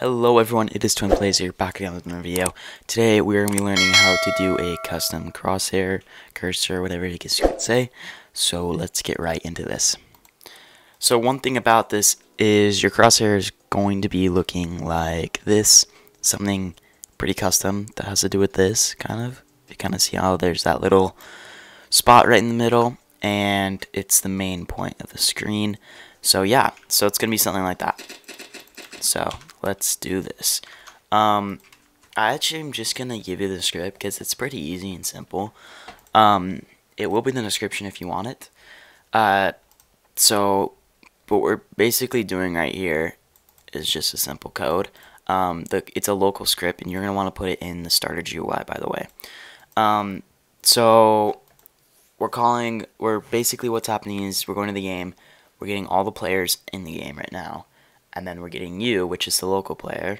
Hello everyone, it is Twin here, back again with another video. Today we are going to be learning how to do a custom crosshair, cursor, whatever you guess you could say. So let's get right into this. So one thing about this is your crosshair is going to be looking like this. Something pretty custom that has to do with this, kind of. You kind of see how there's that little spot right in the middle, and it's the main point of the screen. So yeah, so it's going to be something like that. So let's do this. Um, I actually am just gonna give you the script because it's pretty easy and simple. Um, it will be in the description if you want it. Uh, so what we're basically doing right here is just a simple code. Um, the, it's a local script, and you're gonna want to put it in the starter GUI, by the way. Um, so we're calling. We're basically what's happening is we're going to the game. We're getting all the players in the game right now and then we're getting you, which is the local player,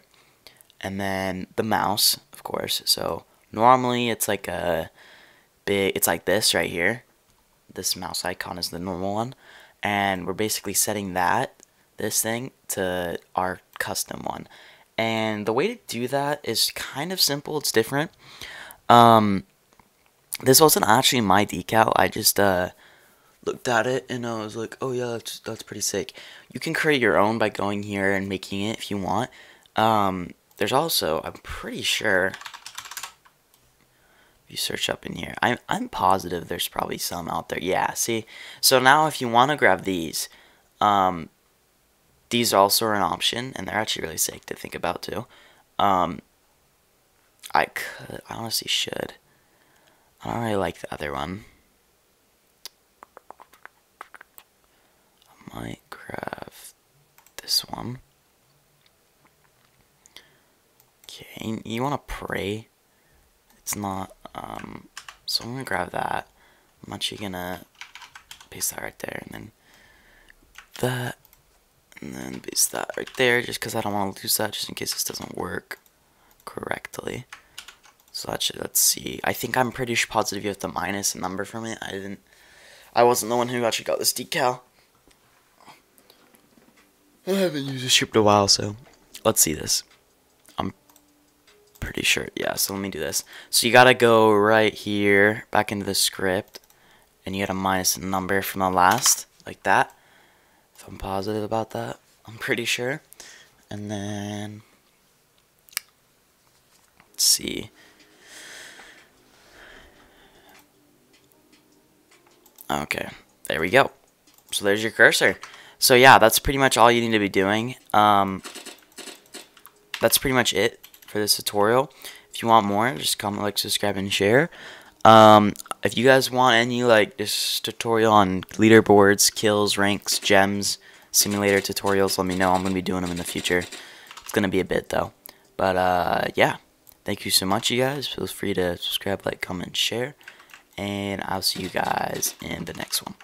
and then the mouse, of course. So normally it's like a big, it's like this right here. This mouse icon is the normal one, and we're basically setting that, this thing, to our custom one. And the way to do that is kind of simple. It's different. Um, this wasn't actually my decal. I just uh, looked at it and I was like, oh yeah, that's, that's pretty sick. You can create your own by going here and making it if you want. Um, there's also, I'm pretty sure, if you search up in here, I'm, I'm positive there's probably some out there. Yeah, see? So now if you want to grab these, um, these also are an option, and they're actually really sick to think about too. Um, I could, I honestly should. I don't really like the other one. might grab this one. Okay, you want to pray. It's not, um, so I'm going to grab that. I'm actually going to paste that right there, and then that, and then paste that right there, just because I don't want to lose that, just in case this doesn't work correctly. So actually, let's see. I think I'm pretty positive you have to minus a number from it. I didn't, I wasn't the one who actually got this decal. I haven't used this script in a while, so let's see this. I'm pretty sure, yeah, so let me do this. So you gotta go right here, back into the script, and you minus a number from the last, like that. If I'm positive about that, I'm pretty sure. And then, let's see. Okay, there we go. So there's your cursor. So yeah, that's pretty much all you need to be doing. Um, that's pretty much it for this tutorial. If you want more, just comment, like, subscribe, and share. Um, if you guys want any, like, this tutorial on leaderboards, kills, ranks, gems, simulator tutorials, let me know. I'm going to be doing them in the future. It's going to be a bit, though. But, uh, yeah. Thank you so much, you guys. Feel free to subscribe, like, comment, share. And I'll see you guys in the next one.